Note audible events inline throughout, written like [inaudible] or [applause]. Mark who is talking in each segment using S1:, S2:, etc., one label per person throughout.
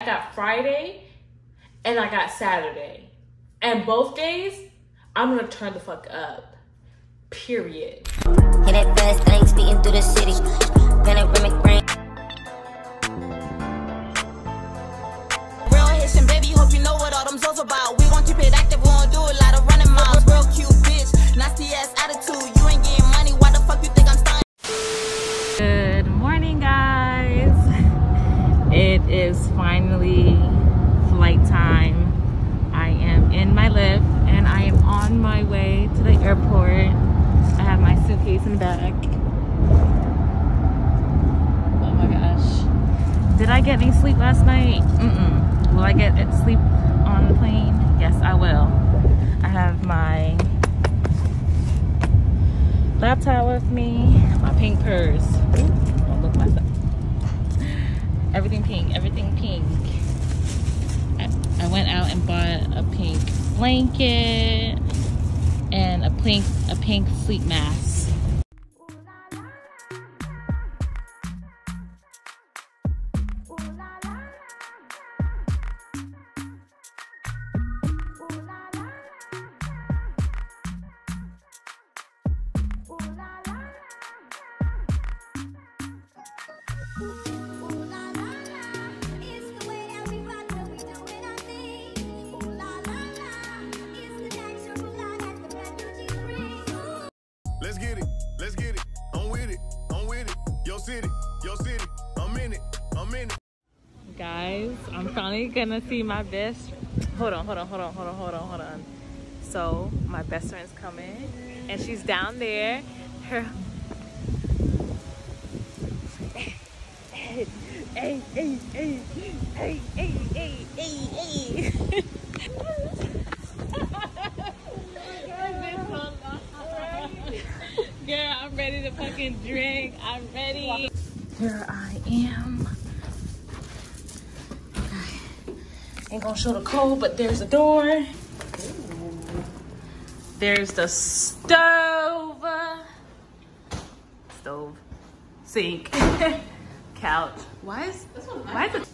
S1: I got Friday and I got Saturday. And both days, I'm gonna turn the fuck up. Period.
S2: Hit it fast, thing speeding through the city. Panoramic brain.
S3: Real Haitian baby, hope you know what all them zoes about. We gon' keep it active, we gon' do a lot of running miles. Real cute bitch, nasty ass attitude. You ain't getting money, why the fuck you think I'm stunning?
S1: Good morning, guys. Is finally flight time. I am in my Lyft and I am on my way to the airport. I have my suitcase in the back. Oh my gosh. Did I get any sleep last night? Mm-mm. Will I get sleep on the plane? Yes, I will. I have my laptop with me, my pink purse. Ooh, look myself. Everything pink, everything pink. I, I went out and bought a pink blanket and a pink a pink sleep mask. Finally gonna see my best. Hold on, hold on, hold on, hold on, hold on, hold on. So my best friend's coming, and she's down there. Her. Hey, hey, hey, hey, hey, hey, hey, hey. [laughs] Girl, I'm ready to fucking drink. I'm ready. Here I am. Gonna show the code, but there's a door. There's the stove. Stove. Sink. [laughs] Couch. Why is why is it?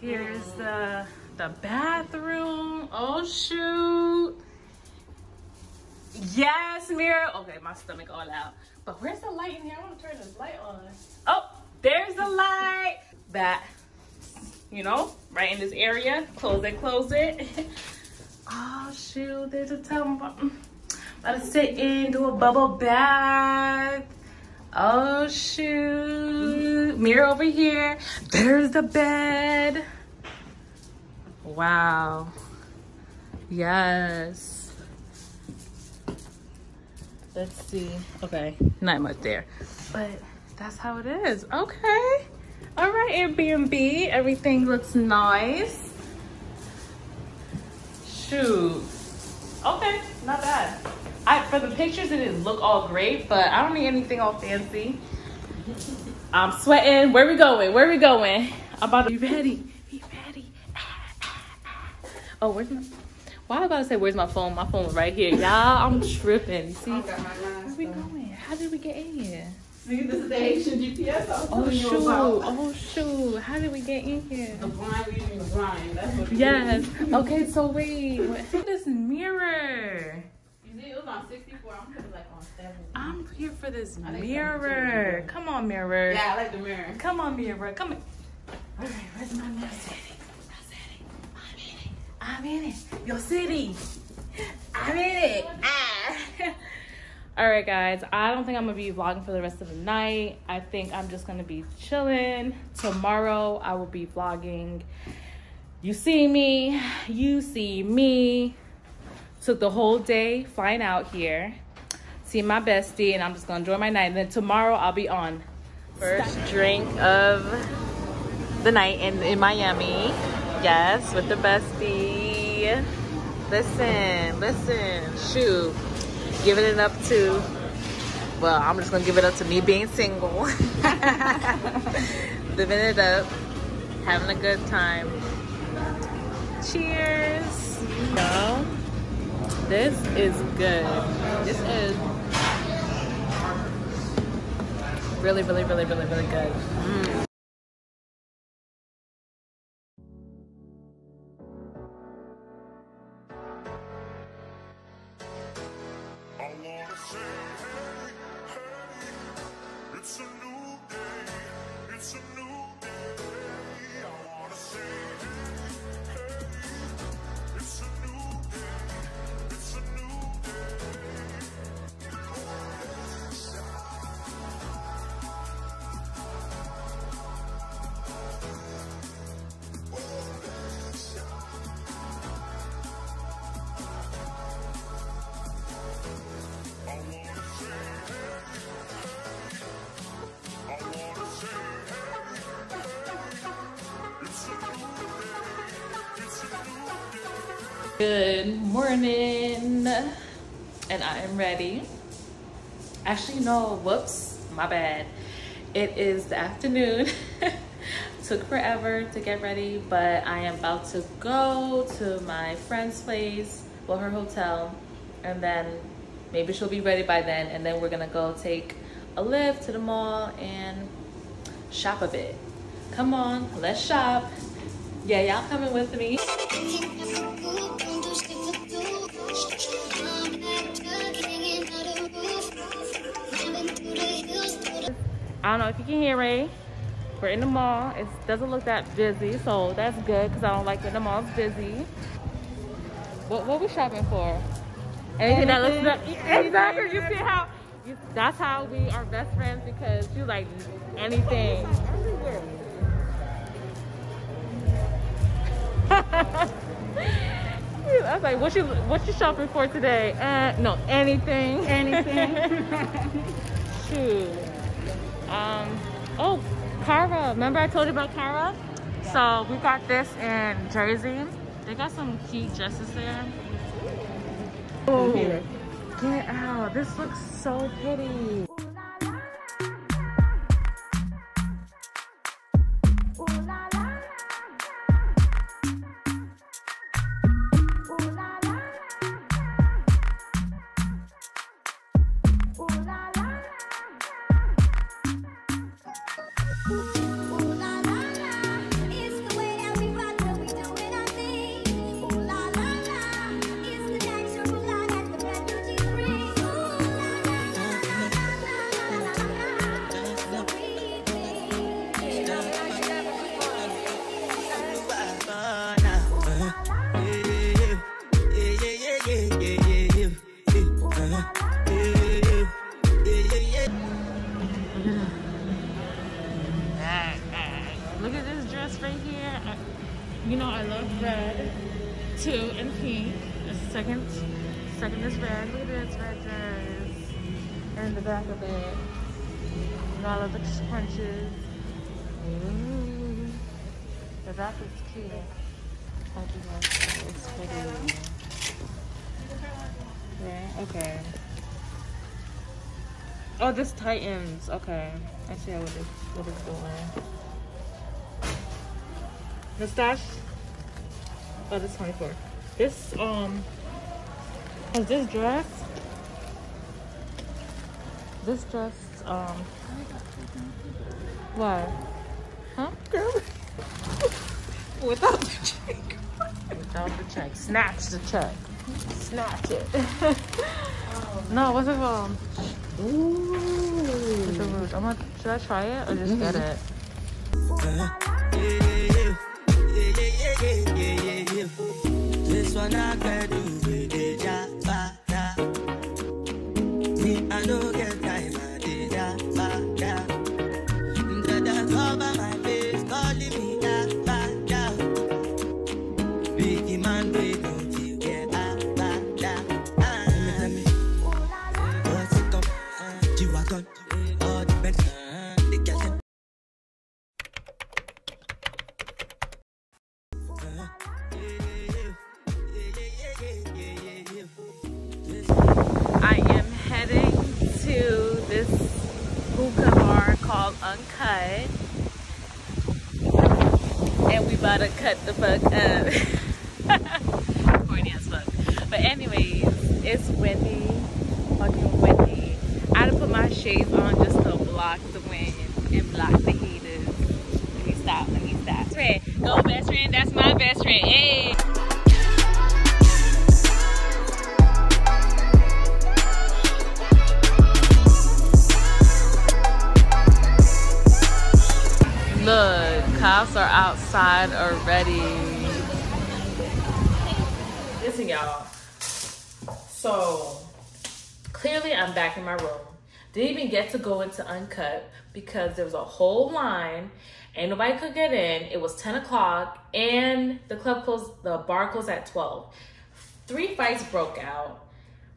S1: Here's the the bathroom. Oh shoot. Yes, mirror. Okay, my stomach all out. But where's the light in here? I want to turn this light on. Oh, there's the light. That you know, right in this area. Close it, close it. [laughs] Oh shoot, there's a button. About to sit in, do a bubble bath. Oh shoot. Mirror over here. There's the bed. Wow. Yes. Let's see. Okay, not much there. But that's how it is. Okay. All right, Airbnb. Everything looks nice. Shoot. Okay, not bad. I for the pictures it didn't look all great, but I don't need anything all fancy. I'm sweating. Where we going? Where we going? I'm about to be ready. Be ready. Oh, where's my why am I about to say where's my phone? My phone was right here. Y'all, I'm tripping. You see? Where we going? How did we get in here?
S4: See, this is the Haitian GPS I was
S1: Oh
S4: telling
S1: shoot!
S4: you about.
S1: Oh shoot! How did we get in here?
S4: The blind leading the blind. That's what
S1: Yes.
S4: is.
S1: Okay, so wait. What, this mirror.
S4: You see, it was on 64. I'm putting like on 70.
S1: I'm here for this
S4: I
S1: mirror. Come on, mirror.
S4: Yeah, I like the mirror.
S1: Come on, mirror. Come in. All right, where's my mirror? I'm in it. Your city. I'm in it. Ah. All right, guys. I don't think I'm gonna be vlogging for the rest of the night. I think I'm just gonna be chilling. Tomorrow I will be vlogging. You see me. You see me. Took the whole day flying out here. See my bestie, and I'm just gonna enjoy my night. And then tomorrow I'll be on. First drink of the night in, in Miami. Yes, with the bestie. Listen, listen, shoot. Giving it up to, well, I'm just gonna give it up to me being single. [laughs] Living it up, having a good time. Cheers. Yo, this is good. This is really, really, really, really, really good. Mm. Good morning, and I am ready. Actually, no, whoops, my bad. It is the afternoon. [laughs] Took forever to get ready, but I am about to go to my friend's place, well, her hotel, and then maybe she'll be ready by then, and then we're gonna go take a Lyft to the mall and shop a bit. Come on, let's shop. Yeah, y'all coming with me. [laughs] I don't know if you can hear me. We're in the mall. It doesn't look that busy, so that's good because I don't like when the mall's busy. What what we shopping for? Anything, that looks that, exactly. You see how you, that's how we are best friends because you like anything. [laughs] I was like, what you what you shopping for today? Uh, no, anything.
S4: Anything. [laughs]
S1: Shoot. Um. Oh, Cara. Remember I told you about Cara? So we got this in Jersey. They got some cute dresses there. Oh, get out! This looks so pretty. Second, second is red. Look at this red dress. And the back of it. Know I love the scrunches. Ooh. The back is cute. I do like it. It's pretty. Yeah, okay. Oh, this tightens. Okay. I see what it's, what it's doing. Mustache. Oh, this 24. This, um, has this dress, this dress, um, what? Huh? [laughs] Without the check. Without the check. Snatch the check. Snatch it. [laughs] no, what's it called? Ooh. It's a rouge. I'm gonna, should I try it or just get it?
S5: This one I can I no
S1: Uncut. And we about to cut the fuck up. [laughs] Corny as fuck. But anyways, it's windy. Fucking windy. I had to put my shades on just to block the wind and block the heaters. Let me stop, let me stop. Go best friend, that's my best friend. Hey. Are outside already. Listen, y'all. So, clearly I'm back in my room. Didn't even get to go into Uncut because there was a whole line. Ain't nobody could get in. It was 10 o'clock and the club closed, the bar closed at 12. Three fights broke out.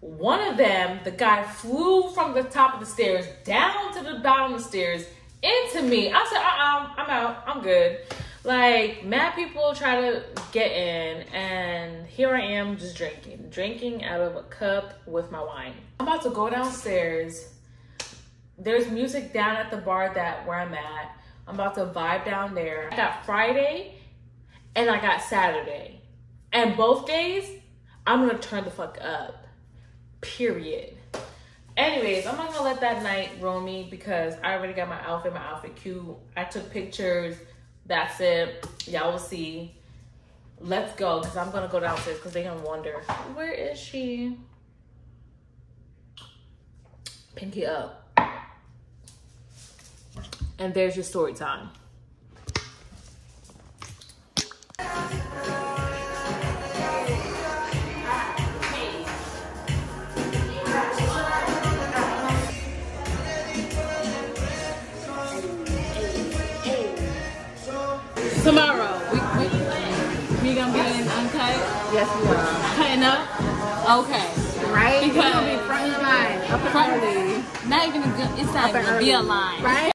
S1: One of them, the guy flew from the top of the stairs down to the bottom of the stairs into me. I said, uh uh-uh, I'm out. I'm good. Like, mad people try to get in, and here I am just drinking. Drinking out of a cup with my wine. I'm about to go downstairs. There's music down at the bar that where I'm at. I'm about to vibe down there. I got Friday and I got Saturday. And both days, I'm gonna turn the fuck up. Period. Anyways, I'm not gonna let that night ruin me because I already got my outfit, my outfit cute. I took pictures. That's it. Y'all will see. Let's go because I'm gonna go downstairs because they're gonna wonder where is she? Pinky up. And there's your story time. Good. It's not even be a line.
S4: Right?